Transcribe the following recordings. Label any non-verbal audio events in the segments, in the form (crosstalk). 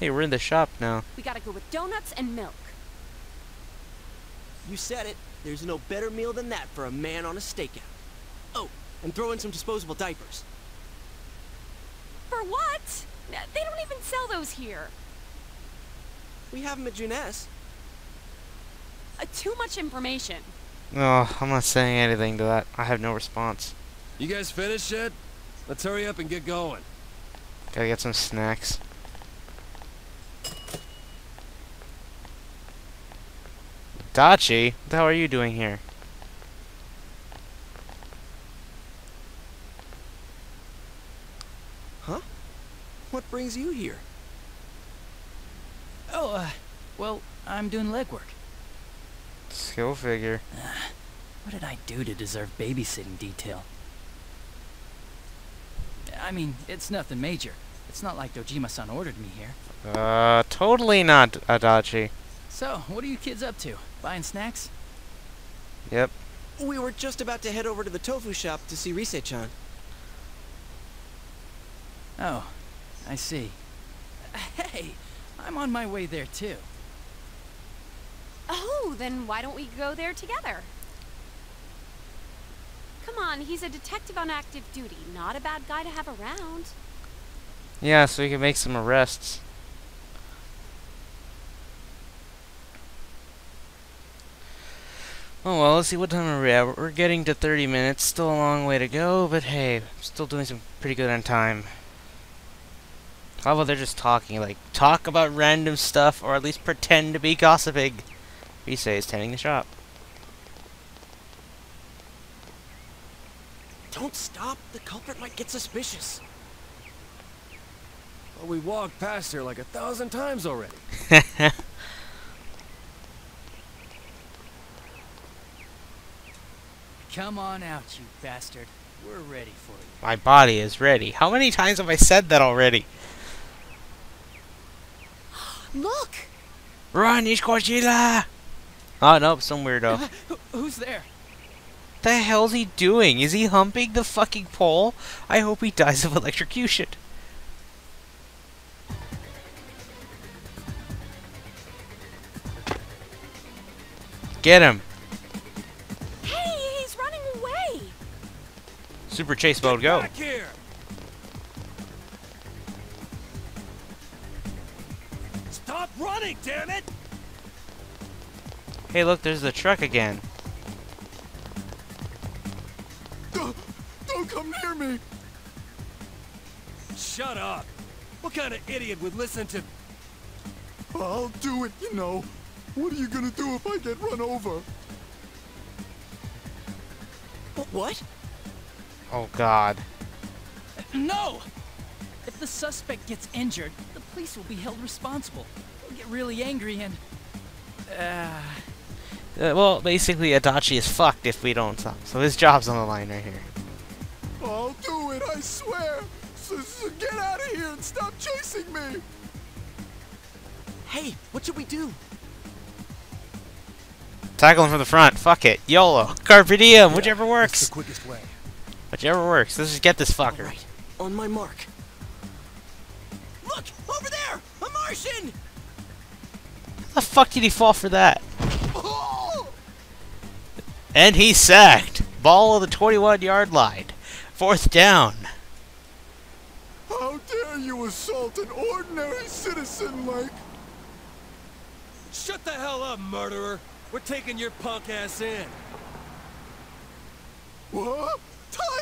Hey, we're in the shop now. We gotta go with donuts and milk. You said it. There's no better meal than that for a man on a stakeout. Oh, and throw in some disposable diapers. For what? They don't even sell those here. We have them at Junes. Uh, too much information. Oh, I'm not saying anything to that. I have no response. You guys finished yet? Let's hurry up and get going. Gotta get some snacks. Dachi, what the hell are you doing here? Huh? What brings you here? Oh, uh, well, I'm doing legwork. Skill figure. Uh, What did I do to deserve babysitting detail? I mean, it's nothing major. It's not like Dojima-san ordered me here. Uh, totally not Adachi. So, what are you kids up to? Buying snacks? Yep. We were just about to head over to the tofu shop to see Rise-chan. Oh, I see. Hey, I'm on my way there too. Oh, then why don't we go there together? Come on, he's a detective on active duty. Not a bad guy to have around. Yeah, so we can make some arrests. Oh well, let's see what time we're we at. We're getting to 30 minutes. Still a long way to go, but hey, still doing some pretty good on time. How about they're just talking, like, talk about random stuff, or at least pretend to be gossiping. He says, tending the shop. Don't stop. The culprit might get suspicious. Well, we walked past her like a thousand times already. (laughs) Come on out, you bastard. We're ready for you. My body is ready. How many times have I said that already? (gasps) Look! Run, Ishikoshila! Oh, ah, nope, some weirdo. Uh, who- Who's there? the hell's he doing? Is he humping the fucking pole? I hope he dies of electrocution. Get him! Super chase mode, go. Stop running, damn it! Hey, look, there's the truck again. Don't come near me! Shut up! What kind of idiot would listen to... I'll do it, you know. What are you gonna do if I get run over? Wh- What? Oh god. No! If the suspect gets injured, the police will be held responsible. They'll get really angry and... Uh, Uh, well, basically, Adachi is fucked if we don't stop. So his job's on the line right here. I'll do it, I swear! So, so get out of here and stop chasing me! Hey, what should we do? Tackle him from the front. Fuck it. YOLO. Carpe diem. Whichever works. the quickest way. Whichever works. Let's just get this fucker. Right, on my mark. Look, over there! A Martian! How the fuck did he fall for that? Oh! And he sacked. Ball of the 21 yard line. Fourth down. How dare you assault an ordinary citizen like... Shut the hell up, murderer! We're taking your punk ass in. What?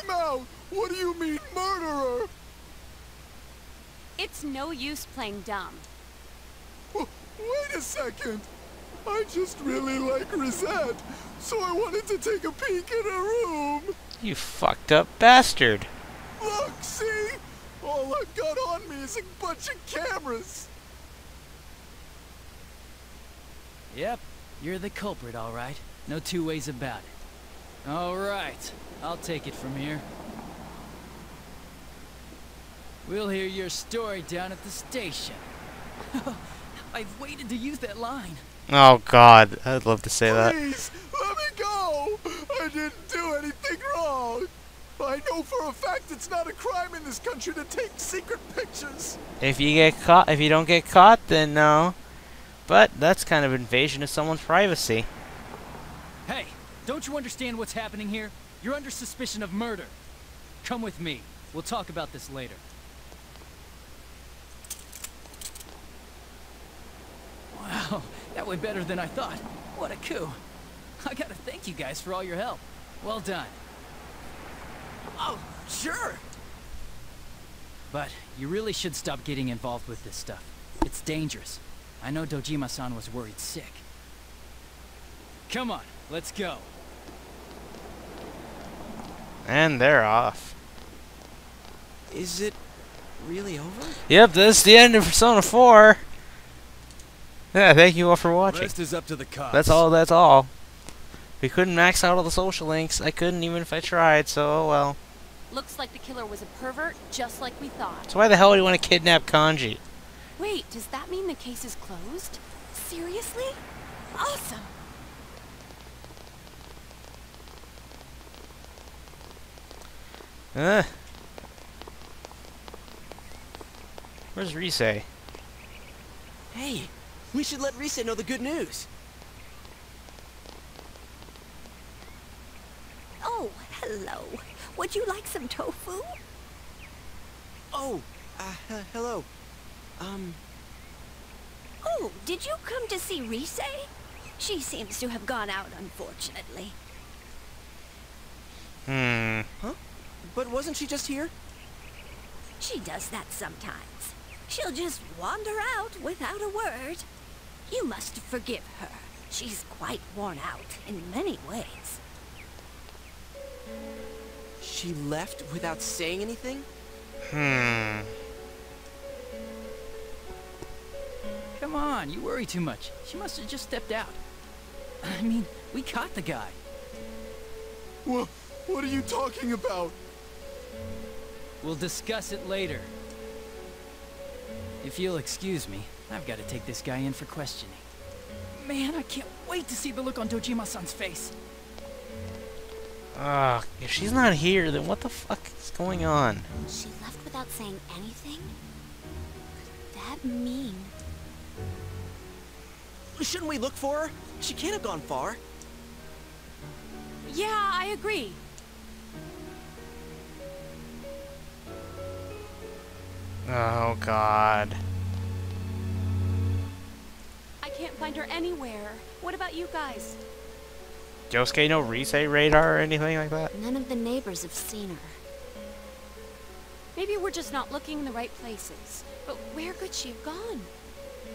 Time out! What do you mean, murderer? It's no use playing dumb. W- Wait a second! I just really like Risette, so I wanted to take a peek in her room! You fucked up bastard. Look, see? All I've got on me is a bunch of cameras! yep, you're the culprit, all right. No two ways about it. All right, I'll take it from here. We'll hear your story down at the station. (laughs) I've waited to use that line. Oh god. I'd love to say that. Please, let me go! I didn't do anything wrong! I know for a fact it's not a crime in this country to take secret pictures. If you get caught, if you don't get caught, then no. But that's kind of invasion of someone's privacy. Hey, don't you understand what's happening here? You're under suspicion of murder. Come with me. We'll talk about this later. Wow, that went better than I thought. What a coup. I gotta thank you guys for all your help. Well done. Oh, sure. But you really should stop getting involved with this stuff. It's dangerous. I know Dojima-san was worried sick. Come on, let's go. And they're off. Is it really over? Yep, this is the end of Persona 4. Yeah, thank you all for watching. Rest is up to the cops. That's all, that's all. We couldn't max out all the social links. I couldn't even if I tried, so oh well. Looks like the killer was a pervert, just like we thought. So why the hell do you want to kidnap Kanji? Wait, does that mean the case is closed? Seriously? Awesome! Where's Rise? Hey, we should let Rise know the good news. Oh, hello. Would you like some tofu? Oh, uh, hello. Um, Oh, did you come to see Rise? She seems to have gone out, unfortunately. Hmm. But wasn't she just here? She does that sometimes. She'll just wander out without a word. You must forgive her. She's quite worn out in many ways. She left without saying anything? Hmm. Come on, you worry too much. She must have just stepped out. I mean, we caught the guy. What, what are you talking about? We'll discuss it later. If you'll excuse me, I've got to take this guy in for questioning. Man, I can't wait to see the look on Dojima-san's face. Ah, if she's not here, then what the fuck is going on? She left without saying anything? Could that mean... Shouldn't we look for her? She can't have gone far. Yeah, I agree. Oh god. I can't find her anywhere. What about you guys? Yosuke no Rise radar or anything like that? None of the neighbors have seen her. Maybe we're just not looking in the right places. But where could she have gone?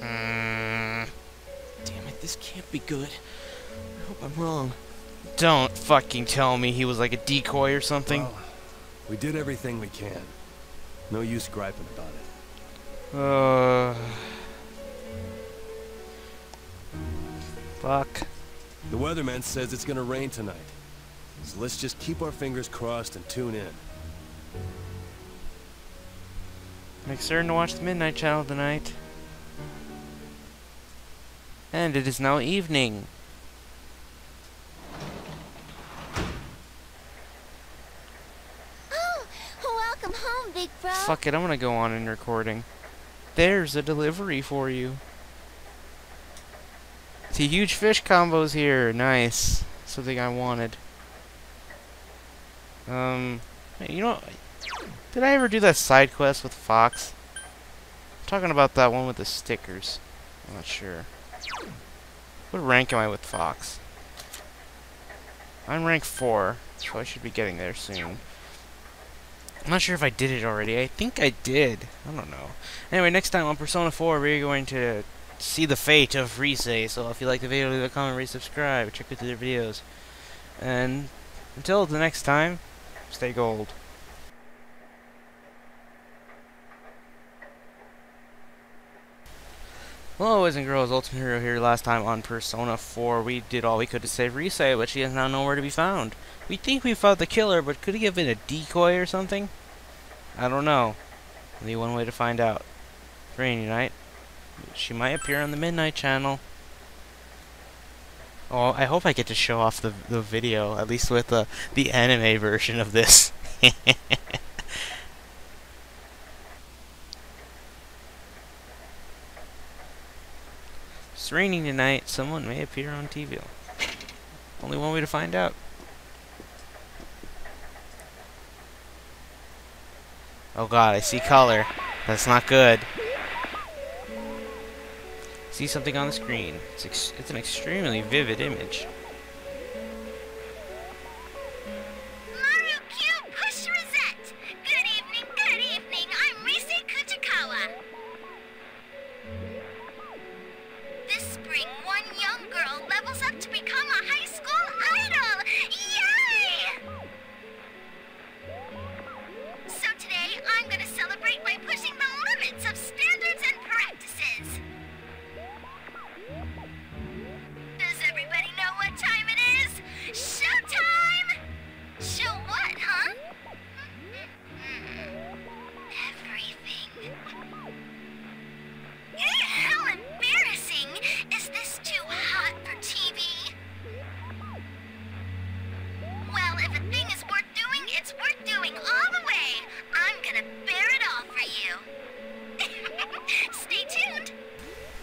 Hmm. Damn it, this can't be good. I hope I'm wrong. Don't fucking tell me he was like a decoy or something. Well, we did everything we can. No use griping about it. Uh. Fuck. The weatherman says it's gonna rain tonight. So let's just keep our fingers crossed and tune in. Make certain to watch the Midnight Channel tonight. And it is now evening. Oh, welcome home, big bro. Fuck it, I'm gonna go on in recording. There's a delivery for you. See, huge fish combos here. Nice. Something I wanted. Um, you know, did I ever do that side quest with Fox? I'm talking about that one with the stickers. I'm not sure. What rank am I with Fox? I'm rank 4, so I should be getting there soon. I'm not sure if I did it already. I think I did. I don't know. Anyway, next time on Persona 4, we're going to see the fate of Rise. So if you like the video, leave a comment, rate, subscribe, check out the other videos. And until the next time, stay gold. Hello, boys and girls. Ultimate Hero here. Last time on Persona 4, we did all we could to save Rise, but she is now nowhere to be found. We think we found the killer, but could he have been a decoy or something? I don't know. Only one way to find out. Rainy night. She might appear on the Midnight Channel. Oh, I hope I get to show off the the video, at least with the the anime version of this. (laughs) it's raining tonight. Someone may appear on TV. Only one way to find out. Oh god, I see color. That's not good. See something on the screen. It's, it's an extremely vivid image.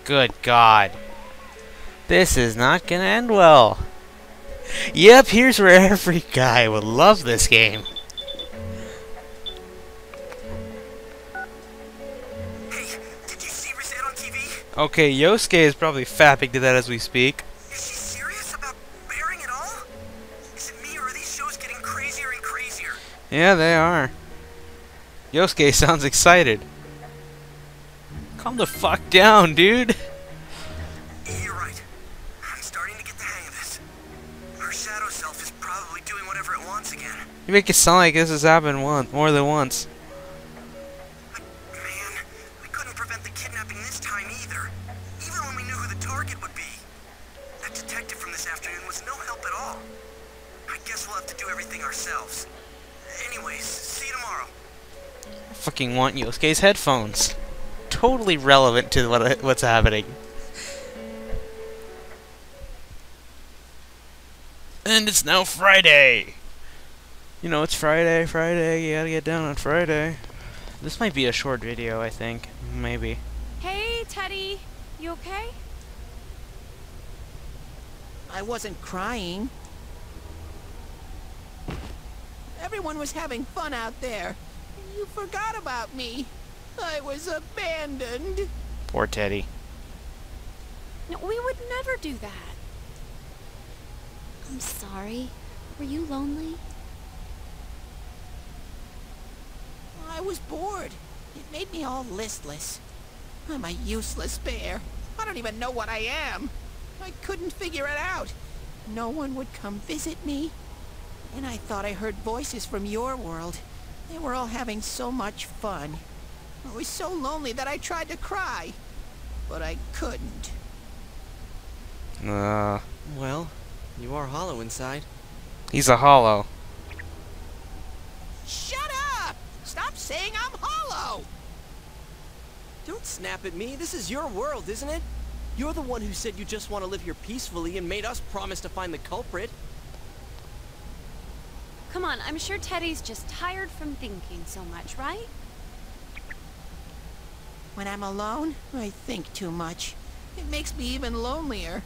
Good God. This is not gonna end well. Yep, here's where every guy would love this game. Hey, did you see Risette on TV? Okay, Yosuke is probably fapping to that as we speak. Is she serious about bearing it all? Is it me or are these shows getting crazier and crazier? Yeah, they are. Yosuke (laughs) sounds excited. Calm the fuck down, dude. You're right. I'm starting to get the hang of this. Our shadow self is probably doing whatever it wants again. You make it sound like this has happened once, more than once. Man, we couldn't prevent the kidnapping this time either. Even when we knew who the target would be. That detective from this afternoon was no help at all. I guess we'll have to do everything ourselves. Anyways, see you tomorrow. I fucking want Yosuke's headphones. Totally relevant to what what's happening. And it's now Friday. You know, it's Friday, Friday, you gotta get down on Friday. This might be a short video, I think. Maybe. Hey, Teddie. You okay? I wasn't crying. Everyone was having fun out there. You forgot about me. I was abandoned. Poor Teddie. No, we would never do that. I'm sorry. Were you lonely? I was bored. It made me all listless. I'm a useless bear. I don't even know what I am. I couldn't figure it out. No one would come visit me. And I thought I heard voices from your world. They were all having so much fun. I was so lonely that I tried to cry. But I couldn't. Uh, Well, you are hollow inside. he's a hollow. Shut up! Stop saying I'm hollow! Don't snap at me. This is your world, isn't it? You're the one who said you just want to live here peacefully and made us promise to find the culprit. Come on, I'm sure Teddie's just tired from thinking so much, right? When I'm alone, I think too much. It makes me even lonelier.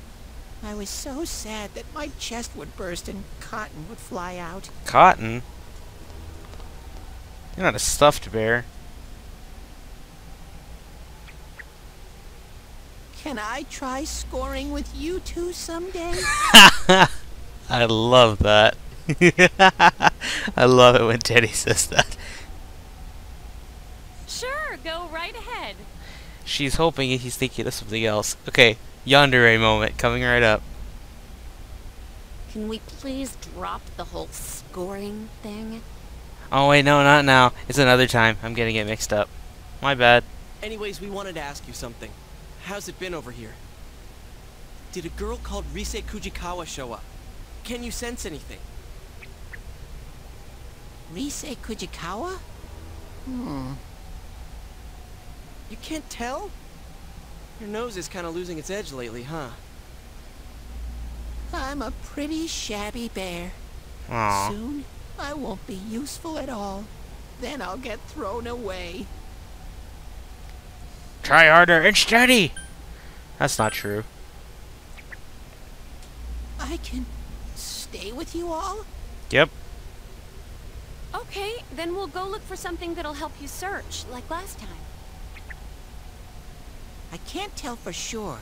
I was so sad that my chest would burst and cotton would fly out. Cotton? You're not a stuffed bear. Can I try scoring with you two someday? (laughs) I love that. (laughs) I love it when Teddie says that. Sure, go right ahead. She's hoping he's thinking of something else. Okay, yandere moment coming right up. Can we please drop the whole scoring thing? Oh wait, no, not now. It's another time. I'm getting it mixed up. My bad. Anyways, we wanted to ask you something. How's it been over here? Did a girl called Rise Kujikawa show up? Can you sense anything? Rise Kujikawa? Hmm. You can't tell? Your nose is kind of losing its edge lately, huh? I'm a pretty shabby bear. Aw. Soon, I won't be useful at all. Then I'll get thrown away. Try harder and steady! That's not true. I can stay with you all? Yep. Okay, then we'll go look for something that'll help you search, like last time. I can't tell for sure,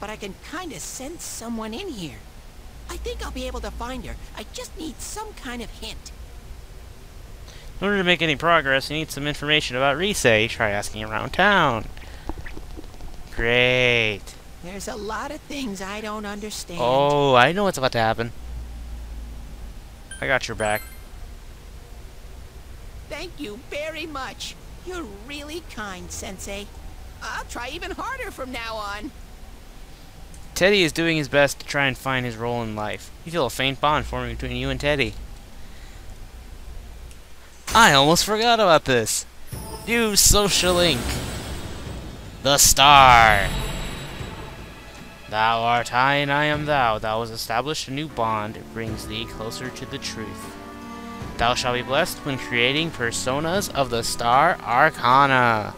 but I can kinda sense someone in here. I think I'll be able to find her. I just need some kind of hint. In order to make any progress, you need some information about Rise. Try asking around town. Great. There's a lot of things I don't understand. Oh, I know what's about to happen. I got your back. Thank you very much. You're really kind, Sensei. I'll try even harder from now on. Teddie is doing his best to try and find his role in life. You feel a faint bond forming between you and Teddie. I almost forgot about this. New social link. The Star. Thou art I and I am thou. Thou hast established a new bond. It brings thee closer to the truth. Thou shalt be blessed when creating personas of the Star Arcana.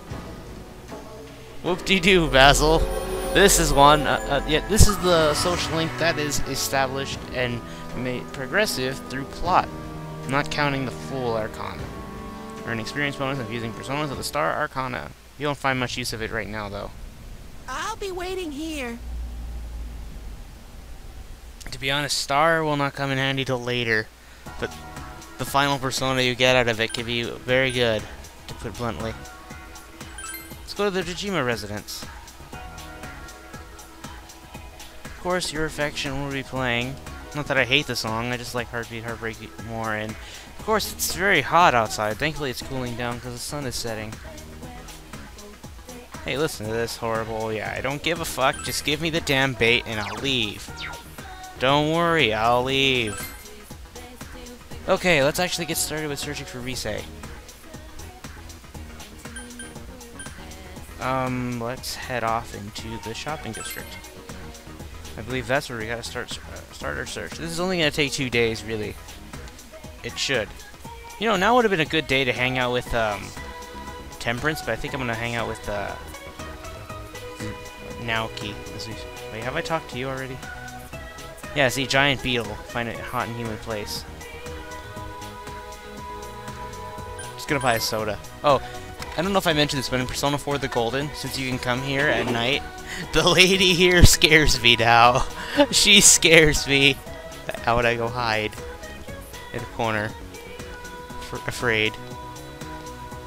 Whoop-de-doo, Basil. This is one, uh, uh, yeah, this is the social link that is established and made progressive through plot, not counting the Fool Arcana. Earn experience bonus of using personas of the Star Arcana. You don't find much use of it right now, though. I'll be waiting here. To be honest, Star will not come in handy till later, but the final persona you get out of it can be very good, to put bluntly. Go to the Dojima residence. Of course, Your Affection will be playing. Not that I hate the song, I just like Heartbeat Heartbreak more, and of course it's very hot outside. Thankfully it's cooling down because the sun is setting. Hey, listen to this horrible, yeah, I don't give a fuck, just give me the damn bait and I'll leave. Don't worry, I'll leave. Okay, let's actually get started with searching for Rise. Um, let's head off into the shopping district. I believe that's where we gotta start uh, start our search. This is only gonna take two days, really. It should. You know, now would have been a good day to hang out with um, Temperance, but I think I'm gonna hang out with uh, Naoki. Wait, have I talked to you already? Yeah, see, giant beetle. Find a hot and humid place. Just gonna buy a soda. Oh, I don't know if I mentioned this, but in Persona 4 The Golden, since you can come here at night, (laughs) the lady here scares me now. (laughs) she scares me. How would I go hide? In a corner. F afraid.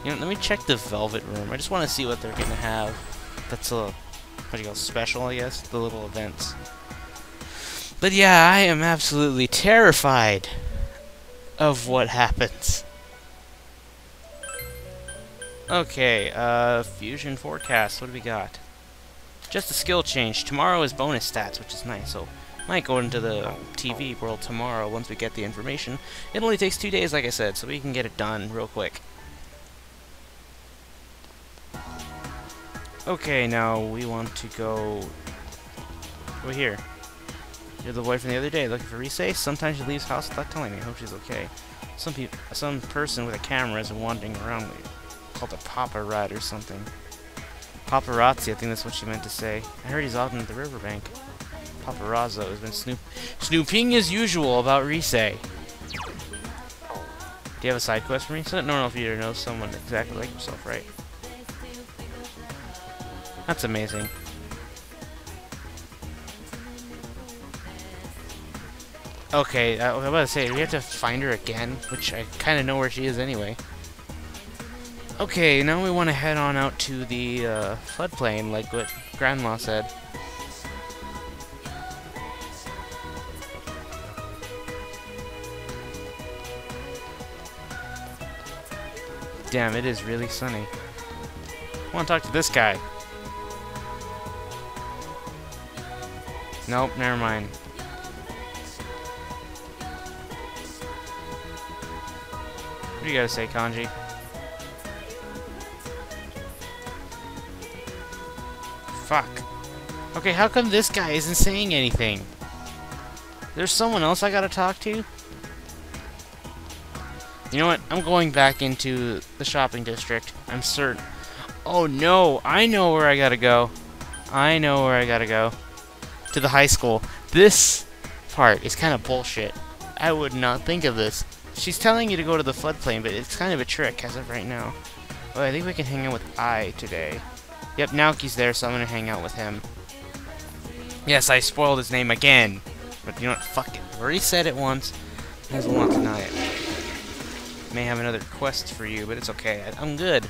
You know, let me check the Velvet Room. I just want to see what they're gonna have. That's a, what do you call special, I guess? The little events. But yeah, I am absolutely terrified of what happens. Okay, uh, Fusion Forecast, what do we got? Just a skill change. Tomorrow is bonus stats, which is nice, so might go into the TV world tomorrow once we get the information. It only takes two days, like I said, so we can get it done real quick. Okay, now we want to go... Go here. You're the boy from the other day looking for Rise? Sometimes she leaves house without telling me. I hope she's okay. Some pe some person with a camera is wandering around me. Called a paparazzi or something. Paparazzi, I think that's what she meant to say. I heard he's out in the riverbank. Paparazzo has been snoop snooping as usual about Rise. Do you have a side quest for me? It's not normal for you to know someone exactly like yourself, right? That's amazing. Okay, uh, I was about to say, we have to find her again, which I kind of know where she is anyway. Okay, now we want to head on out to the uh, floodplain, like what Grandma said. Damn, it is really sunny. I want to talk to this guy. Nope, never mind. What do you gotta say, Kanji? Fuck. Okay, how come this guy isn't saying anything? There's someone else I gotta talk to? You know what? I'm going back into the shopping district. I'm certain. Oh no! I know where I gotta go. I know where I gotta go. To the high school. This part is kind of bullshit. I would not think of this. She's telling you to go to the floodplain, but it's kind of a trick as of right now. Oh, I think we can hang out with I today. Yep, Naoki's there, so I'm gonna hang out with him. Yes, I spoiled his name again. But you know what? Fuck it. I already said it once. May as well not deny it. May have another quest for you, but it's okay. I, I'm good.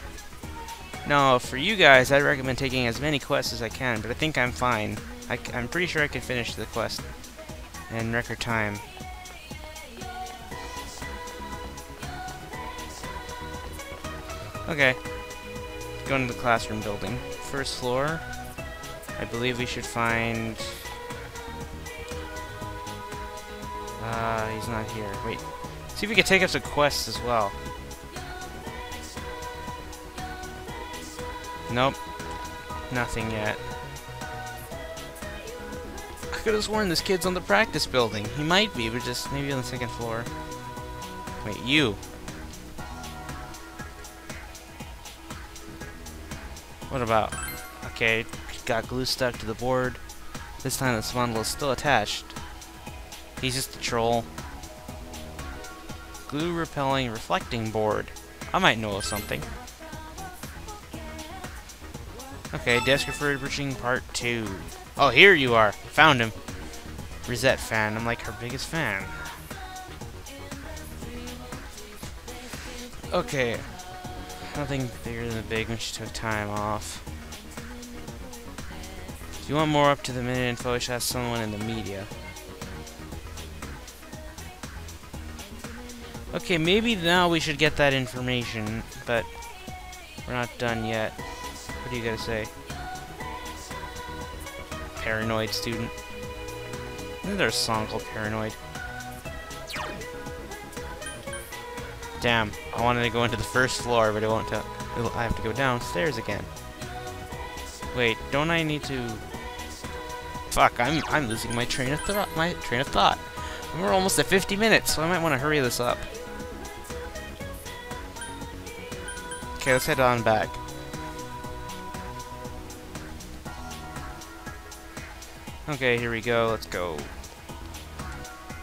No, for you guys, I'd recommend taking as many quests as I can, but I think I'm fine. I, am pretty sure I can finish the quest in record time. Okay. Going to the classroom building. First floor. I believe we should find... Uh, he's not here. Wait. See if we can take up some quests as well. Nope. Nothing yet. I could have sworn this kid's on the practice building. He might be, but just maybe on the second floor. Wait, you. What about? Okay, got glue stuck to the board. This time the bundle is still attached. He's just a troll. Glue repelling reflecting board. I might know of something. Okay, desk refurbishing part 2. Oh, here you are. Found him. Risette fan. I'm like her biggest fan. Okay. Nothing bigger than the big when she took time off. If you want more up to the minute info, you should ask someone in the media. Okay, maybe now we should get that information, but we're not done yet. What do you gotta say? Paranoid student. Isn't there a song called Paranoid? Damn, I wanted to go into the first floor, but it won't tell. I have to go downstairs again. Wait, don't I need to... Fuck, I'm I'm losing my train of thought. My train of thought. We're almost at 50 minutes, so I might want to hurry this up. Okay, let's head on back. Okay, here we go. Let's go.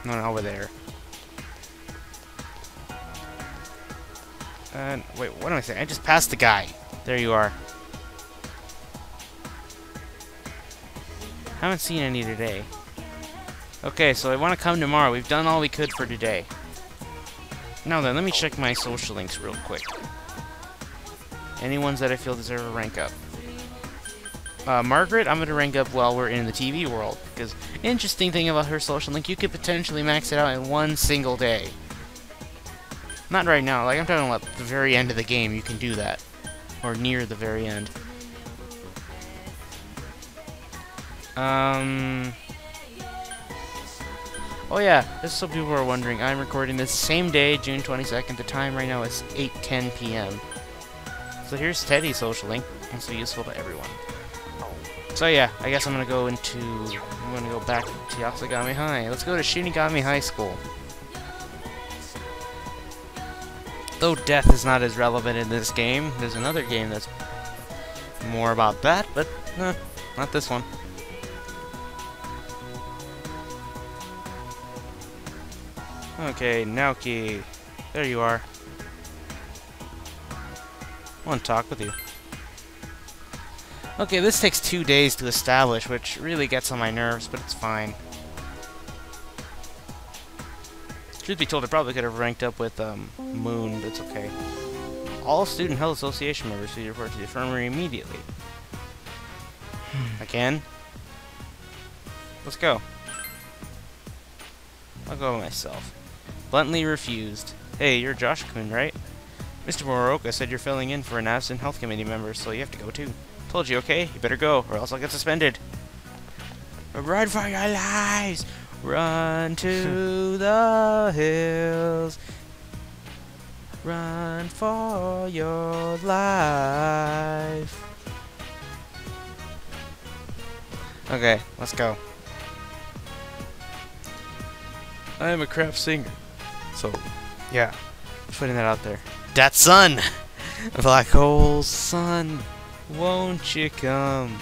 No, no, over there. And wait, what am I saying? I just passed the guy. There you are. Haven't seen any today. Okay, so I want to come tomorrow. We've done all we could for today. Now then, let me check my social links real quick. Any ones that I feel deserve a rank up. Uh, Margaret, I'm going to rank up while we're in the TV world. Because interesting thing about her social link, you could potentially max it out in one single day. Not right now, like I'm talking about the very end of the game, you can do that. Or near the very end. Um... Oh yeah, just so people are wondering, I'm recording this same day, June 22nd. The time right now is 8.10 p.m. So here's Teddie's social link. It's useful to everyone. So yeah, I guess I'm gonna go into... I'm gonna go back to Yasogami High. Let's go to Shinigami High School. Though death is not as relevant in this game, there's another game that's more about that, but eh, not this one. Okay, Naoki. There you are. I want to talk with you. Okay, this takes two days to establish, which really gets on my nerves, but it's fine. Truth be told, I probably could have ranked up with um, Moon, but it's okay. All Student Health Association members should report to the infirmary immediately. (sighs) Again? Let's go. I'll go myself. Bluntly refused. Hey, you're Josh Kuhn, right? Mr. Morooka said you're filling in for an absent health committee member, so you have to go too. Told you, okay? You better go, or else I'll get suspended. Run for your lives! Run to (laughs) the hills. Run for your life. Okay, let's go. I am a crap singer. So, yeah. Putting that out there. That sun! (laughs) Black hole sun, won't you come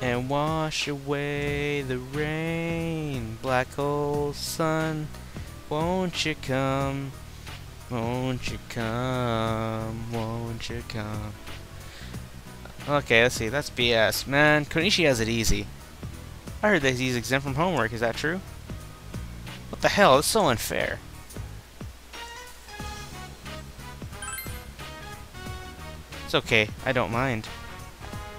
and wash away the rain? Black hole sun, won't you come? Won't you come? Won't you come? Okay, let's see. That's BS. Man, Konishi has it easy. I heard that he's exempt from homework. Is that true? What the hell? It's so unfair. It's okay. I don't mind.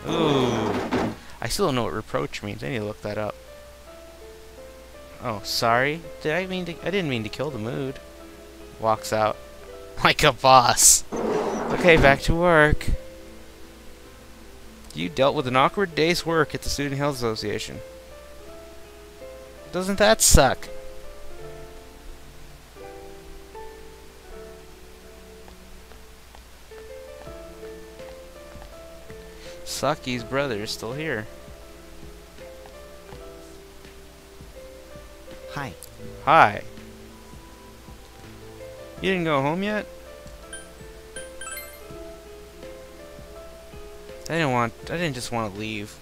Ooh. I still don't know what reproach means. I need to look that up. Oh, sorry. Did I mean to? I didn't mean to kill the mood. Walks out. (laughs) Like a boss. Okay, back to work. You dealt with an awkward day's work at the Student Health Association. Doesn't that suck? Saki's brother is still here. Hi. Hi. You didn't go home yet? I didn't want. I didn't just want to leave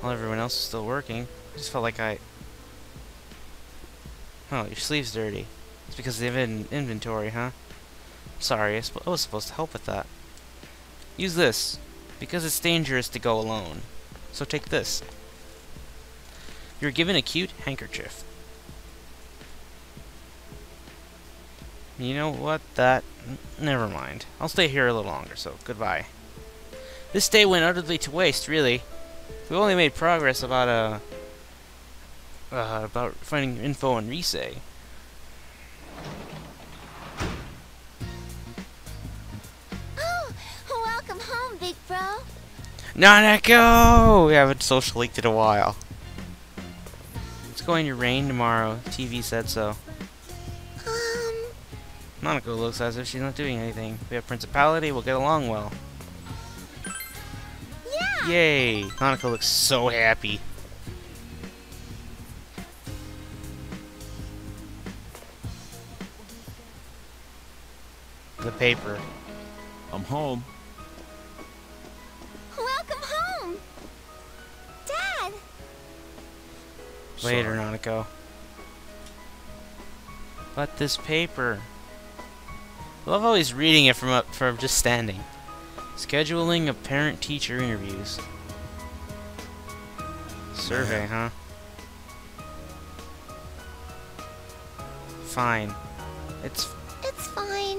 while everyone else was still working. I just felt like I. Oh, your sleeve's dirty. It's because of the in inventory, huh? Sorry, I, I was supposed to help with that. Use this, because it's dangerous to go alone. So take this. You're given a cute handkerchief. You know what? That... Never mind. I'll stay here a little longer, so goodbye. This day went utterly to waste, really. We only made progress about, uh... Uh, about finding info on Rise. Nanako! We haven't social leaked in a while. It's going to rain tomorrow. TV said so. Um, Nanako looks as if she's not doing anything. We have Principality, we'll get along well. yeah. Yay! Nanako looks so happy. The paper. I'm home. Later, Nanako. But this paper. I love how he's reading it from up from just standing. Scheduling of parent-teacher interviews. Survey, huh? Fine. It's It's fine.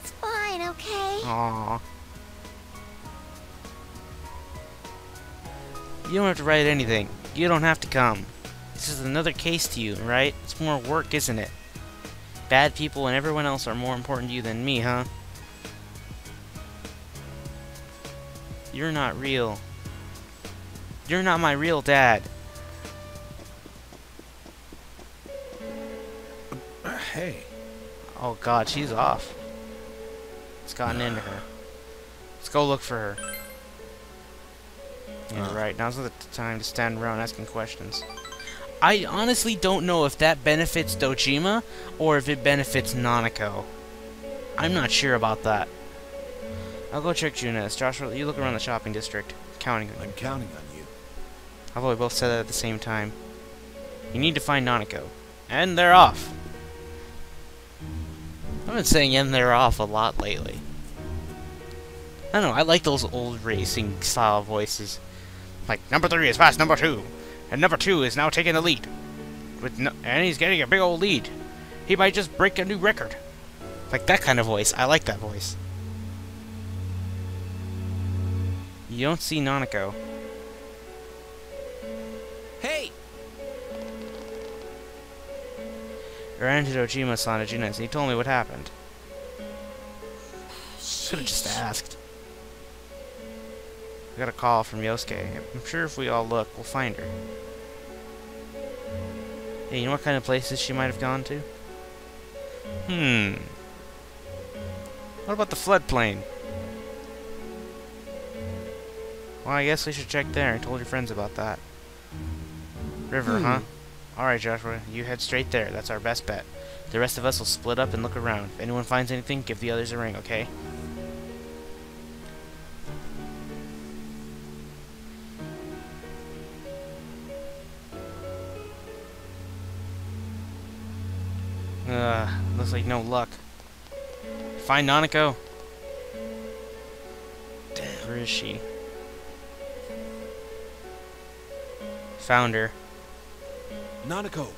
It's fine, okay? Aww. You don't have to write anything. You don't have to come. This is another case to you, right? It's more work, isn't it? Bad people and everyone else are more important to you than me, huh? You're not real. You're not my real dad. Hey. Oh god, she's off. It's gotten into her. Let's go look for her. Yeah, Uh. right. Now's not the time to stand around asking questions. I honestly don't know if that benefits Dojima or if it benefits Nanako. I'm not sure about that. I'll go check Junes. Joshua, you look around the shopping district. Counting on. I'm counting on you. How about we both said that at the same time? You need to find Nanako. And they're off. I've been saying and they're off a lot lately. I don't know, I like those old racing style voices. Like, number three is past number two, and number two is now taking the lead. With no and he's getting a big old lead. He might just break a new record. Like that kind of voice. I like that voice. You don't see Nanako. Hey! Ran into Dojima-san at he told me what happened. Should have just asked. I got a call from Yosuke. I'm sure if we all look, we'll find her. Hey, you know what kind of places she might have gone to? Hmm. What about the floodplain? Well, I guess we should check there. I told your friends about that. River, huh? Alright, Joshua. You head straight there. That's our best bet. The rest of us will split up and look around. If anyone finds anything, give the others a ring, okay? Uh, looks like no luck. Find Nanako. Damn, where is she? Found her. Nanako!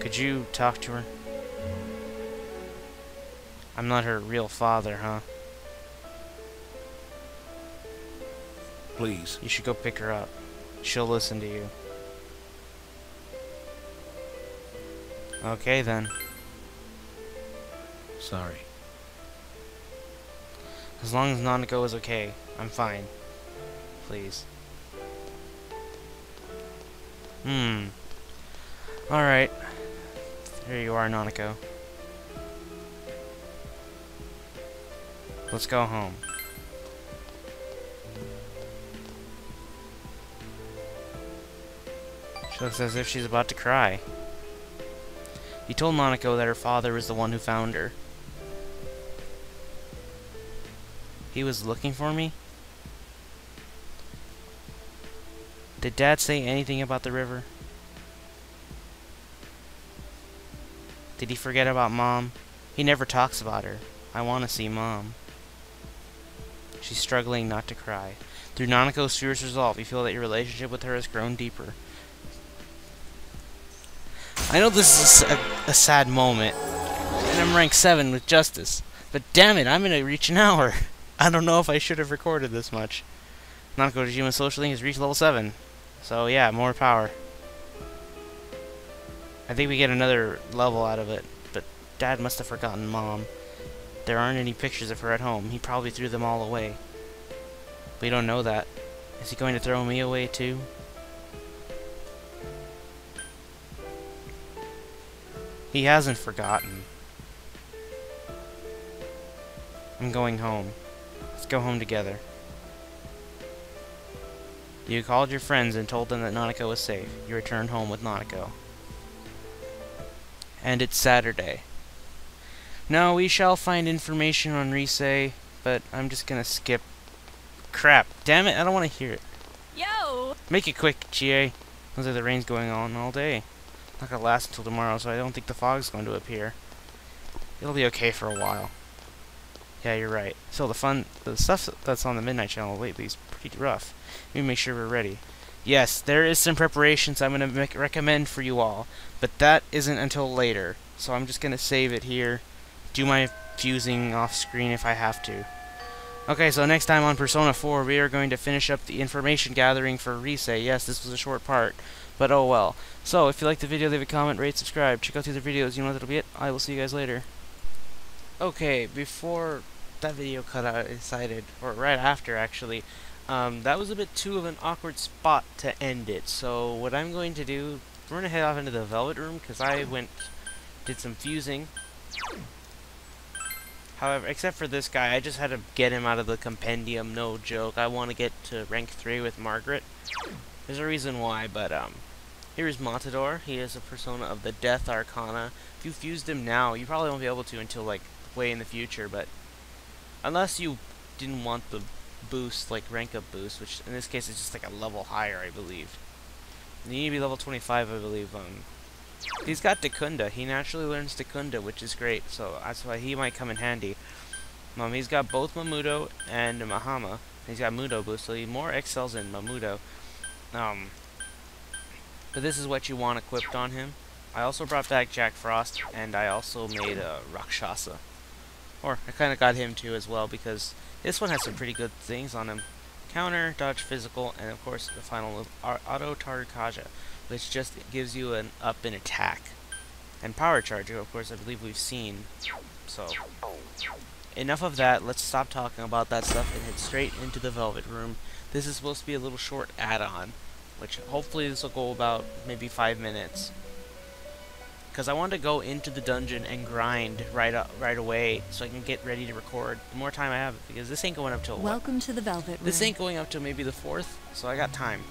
Could you talk to her? I'm not her real father, huh? Please. You should go pick her up. She'll listen to you. Okay then. Sorry. As long as Nanako is okay, I'm fine. Please. Hmm. Alright. Here you are, Nanako. Let's go home. Looks as if she's about to cry. He told Nanako that her father was the one who found her. He was looking for me? Did Dad say anything about the river? Did he forget about Mom? He never talks about her. I want to see Mom. She's struggling not to cry. Through Nanako's fierce resolve, you feel that your relationship with her has grown deeper. I know this is a, a sad moment, and I'm ranked 7 with Justice, but damn it, I'm gonna reach an hour. (laughs) I don't know if I should have recorded this much. Nanako Dojima's social link has reached level 7. So yeah, more power. I think we get another level out of it, but Dad must have forgotten Mom. There aren't any pictures of her at home. He probably threw them all away. We don't know that. Is he going to throw me away too? He hasn't forgotten. I'm going home. Let's go home together. You called your friends and told them that Nanako was safe. You returned home with Nanako. And it's Saturday. Now we shall find information on Rise, but I'm just gonna skip. Crap! Damn it! I don't want to hear it. Yo! Make it quick, Chie. Looks like the rain's going on all day. Not gonna last until tomorrow, so I don't think the fog's going to appear. It'll be okay for a while. Yeah, you're right. So the fun, the stuff that's on the Midnight Channel lately is pretty rough. Let me make sure we're ready. Yes, there is some preparations I'm gonna make, recommend for you all, but that isn't until later. So I'm just gonna save it here. Do my fusing off screen if I have to. Okay, so next time on Persona 4, we are going to finish up the information gathering for Rise. Yes, this was a short part, but oh well. So, if you liked the video, leave a comment, rate, subscribe. Check out the other videos. You know that'll be it. I will see you guys later. Okay, before that video cut out, I decided, or right after actually, um, that was a bit too of an awkward spot to end it. So what I'm going to do, we're going to head off into the Velvet Room, because I went, did some fusing. However, except for this guy, I just had to get him out of the compendium, no joke. I want to get to rank 3 with Margaret. There's a reason why, but, um, here's Matador. He is a persona of the Death Arcana. If you fused him now, you probably won't be able to until, like, way in the future, but unless you didn't want the boost, like rank up boost, which in this case is just like a level higher, I believe. You need to be level 25, I believe. Um, he's got Dekunda. He naturally learns Dekunda, which is great, so that's why he might come in handy. Um, he's got both Mamudo and Mahama. He's got Mudo boost, so he more excels in Mamudo. Um, but this is what you want equipped on him. I also brought back Jack Frost, and I also made a Rakshasa. Or, I kind of got him too as well, because this one has some pretty good things on him. Counter, dodge physical, and of course the final move, Auto Tarukaja, which just gives you an up in attack. And Power Charger, of course, I believe we've seen. So, enough of that. Let's stop talking about that stuff and head straight into the Velvet Room. This is supposed to be a little short add-on, which hopefully this will go about maybe five minutes. because I want to go into the dungeon and grind right up, right away so I can get ready to record. The more time I have, because this ain't going up till what? Welcome to the Velvet Room. This ain't going up till maybe the fourth, so I got time.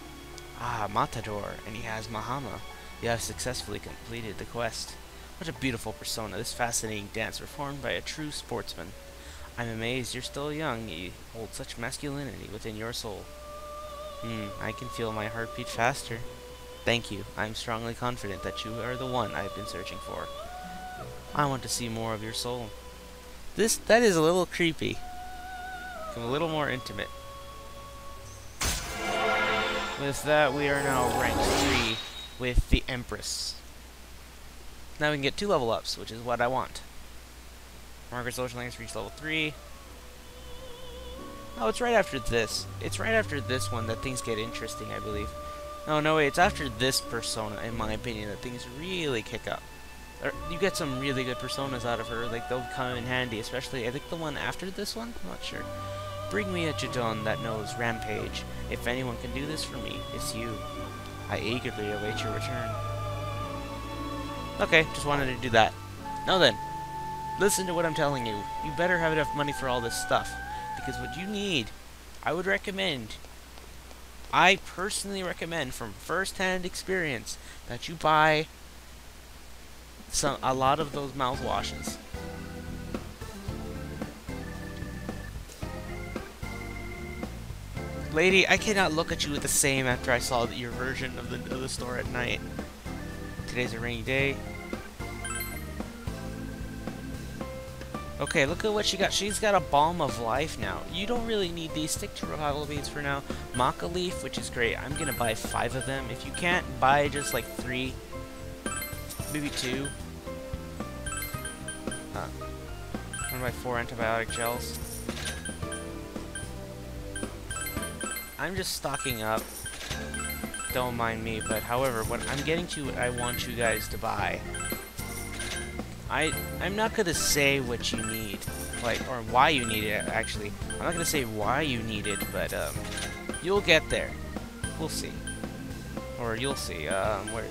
Ah, Matador, and he has Mahama. You have successfully completed the quest. What a beautiful persona. This fascinating dance performed by a true sportsman. I'm amazed you're still young. You hold such masculinity within your soul. Hmm, I can feel my heart beat faster. Thank you. I'm strongly confident that you are the one I've been searching for. I want to see more of your soul. This that is a little creepy. A little more intimate. With that, we are now ranked 3 with the Empress. Now we can get two level ups, which is what I want. Margaret social links reach level 3. Oh, it's right after this. It's right after this one that things get interesting, I believe. No, no, wait, it's after this persona, in my opinion, that things really kick up. You get some really good personas out of her, like, they'll come in handy, especially, I think the one after this one? I'm not sure. Bring me a Jadon that knows Rampage. If anyone can do this for me, it's you. I eagerly await your return. Okay, just wanted to do that. Now then, listen to what I'm telling you. You better have enough money for all this stuff. Because what you need, I would recommend, I personally recommend from first-hand experience that you buy some a lot of those mouthwashes. Lady, I cannot look at you the same after I saw your version of the, of the store at night. Today's a rainy day. Okay, look at what she got. She's got a Balm of Life now. You don't really need these. Stick to Revival Beads for now. Maca Leaf, which is great. I'm going to buy five of them. If you can't buy just like three, maybe two. Uh, I'm going to buy four antibiotic gels. I'm just stocking up. Don't mind me, but however, what I'm getting to, what I want you guys to buy. I I'm not gonna say what you need, like or why you need it. Actually, I'm not gonna say why you need it, but um, you'll get there. We'll see, or you'll see. Um, where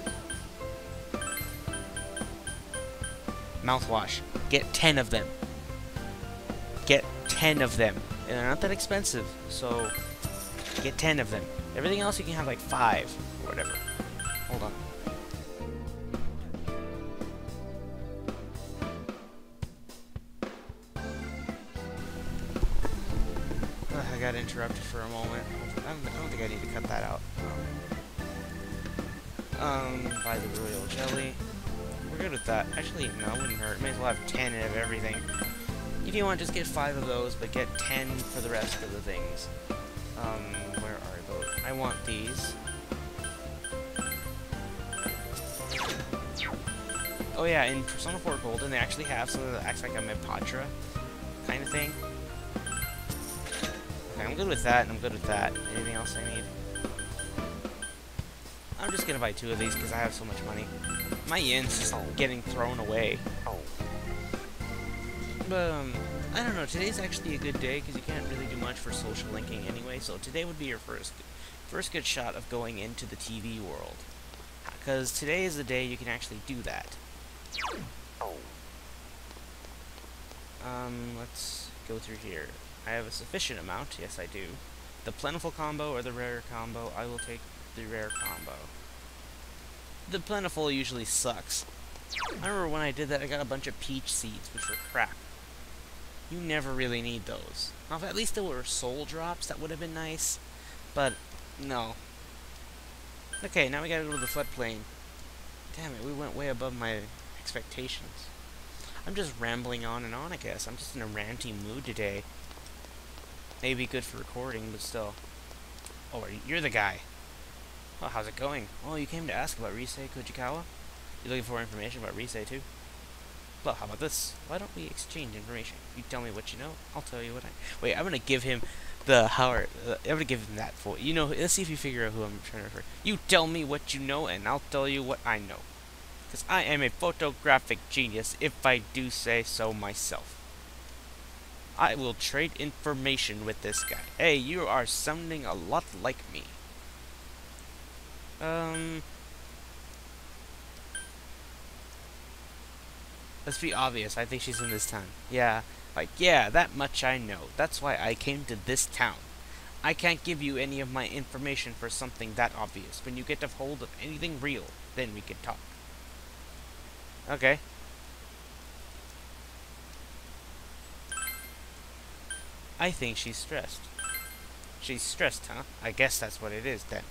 mouthwash. Get ten of them. Get ten of them, and they're not that expensive, so get ten of them. Everything else you can have like five or whatever. Hold on. Actually, no, it wouldn't hurt. May as well have 10 of everything. If you want, just get 5 of those, but get 10 for the rest of the things. Um, where are those? I want these. Oh yeah, in Persona 4 Golden, they actually have something that acts like a Mepatra kind of thing. Okay, I'm good with that, and I'm good with that. Anything else I need? I'm just gonna buy two of these because I have so much money. My is all getting thrown away. But, um, I don't know, today's actually a good day because you can't really do much for social linking anyway, so today would be your first, first good shot of going into the TV world. Because today is the day you can actually do that. Um, let's go through here. I have a sufficient amount, yes I do. The plentiful combo or the rare combo, I will take the rare combo. The plentiful usually sucks. I remember when I did that, I got a bunch of peach seeds, which were crap. You never really need those. Now, if at least there were soul drops, that would have been nice. But, no. Okay, now we gotta go to the floodplain. Damn it, we went way above my expectations. I'm just rambling on and on, I guess. I'm just in a ranty mood today. Maybe good for recording, but still. Oh, you're the guy. Well, how's it going? Oh, you came to ask about Rise Kujikawa? You're looking for information about Rise, too? Well, how about this? Why don't we exchange information? You tell me what you know, I'll tell you what I... Wait, I'm gonna give him the Howard... Uh, I'm gonna give him that for... You know, let's see if you figure out who I'm trying to refer. You tell me what you know, and I'll tell you what I know. Because I am a photographic genius, if I do say so myself. I will trade information with this guy. Hey, you are sounding a lot like me. Um... Let's be obvious. I think she's in this town. Yeah, like, yeah, that much I know. That's why I came to this town. I can't give you any of my information for something that obvious. When you get a hold of anything real, then we can talk. Okay. I think she's stressed. She's stressed, huh? I guess that's what it is, then.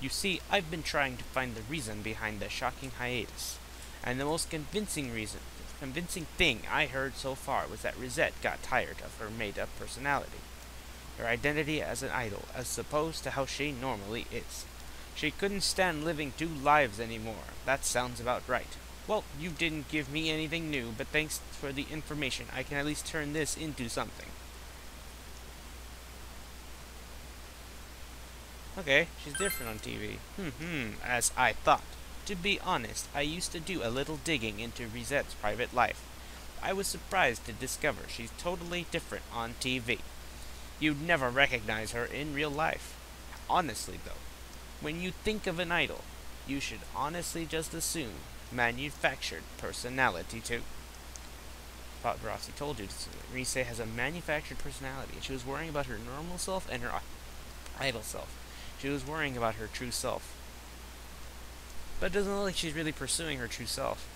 You see, I've been trying to find the reason behind the shocking hiatus. And the most convincing reason, convincing thing I heard so far was that Risette got tired of her made-up personality. Her identity as an idol, as opposed to how she normally is. She couldn't stand living two lives anymore. That sounds about right. Well, you didn't give me anything new, but thanks for the information, I can at least turn this into something. Okay, she's different on TV. Hmm, hmm, as I thought. To be honest, I used to do a little digging into Risette's private life. I was surprised to discover she's totally different on TV. You'd never recognize her in real life. Honestly, though, when you think of an idol, you should honestly just assume manufactured personality too. Thought Rossi told you, Rise has a manufactured personality, and she was worrying about her normal self and her idol self. She was worrying about her true self. But it doesn't look like she's really pursuing her true self.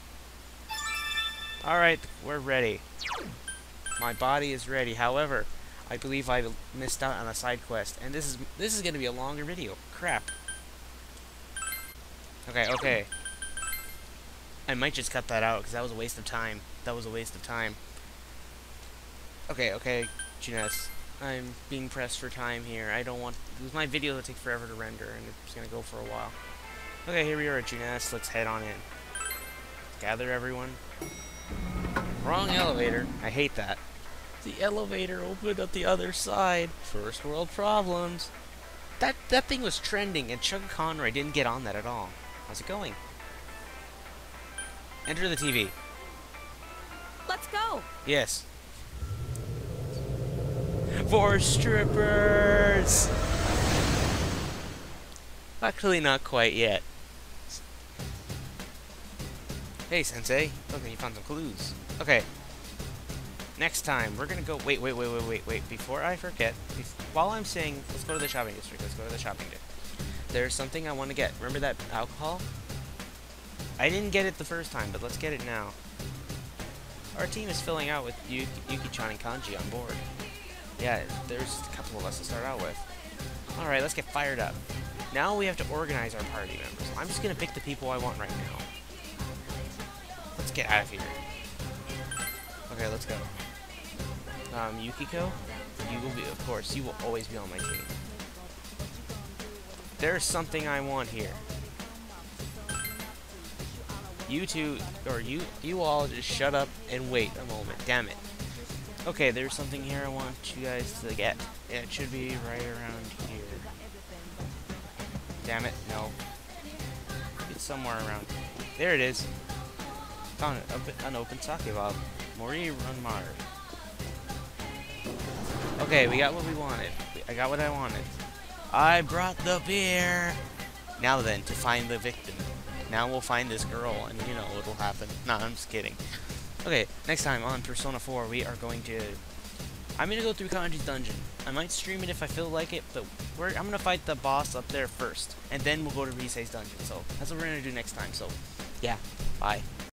Alright, we're ready. My body is ready. However, I believe I missed out on a side quest, and this is this is going to be a longer video. Crap. Okay, okay. I might just cut that out because that was a waste of time. That was a waste of time. Okay, okay, Junes. I'm being pressed for time here. I don't want my video will take forever to render, and it's gonna go for a while. Okay, here we are at Junes. Let's head on in. Gather everyone. Wrong elevator. I hate that. The elevator opened at the other side. First world problems. That that thing was trending, and Chuck Conroy didn't get on that at all. How's it going? Enter the TV. Let's go. Yes. For strippers! Actually, not quite yet. Hey, Sensei. Oh, Look, you found some clues. Okay. Next time, we're gonna go... Wait, wait, wait, wait, wait, wait. Before I forget, while I'm saying, let's go to the shopping district. Let's go to the shopping district. There's something I want to get. Remember that alcohol? I didn't get it the first time, but let's get it now. Our team is filling out with Yuki-chan and Kanji on board. Yeah, there's a couple of us to start out with. Alright, let's get fired up. Now we have to organize our party members. I'm just gonna pick the people I want right now. Let's get out of here. Okay, let's go. Um, Yukiko, you will be, of course, you will always be on my team. There's something I want here. You two, or you, you all just shut up and wait a moment. Damn it. Okay, there's something here I want you guys to get. It should be right around here. Damn it, no. It's somewhere around. There it is. Found it. An open sake bob. Mori Ranmaru. Okay, we got what we wanted. I got what I wanted. I brought the beer! Now then, to find the victim. Now we'll find this girl, and you know what'll happen. Nah, I'm just kidding. Okay, next time on Persona 4, we are going to... I'm going to go through Kanji's dungeon. I might stream it if I feel like it, but we're, I'm going to fight the boss up there first, and then we'll go to Rise's dungeon. So, that's what we're going to do next time. So, yeah, bye.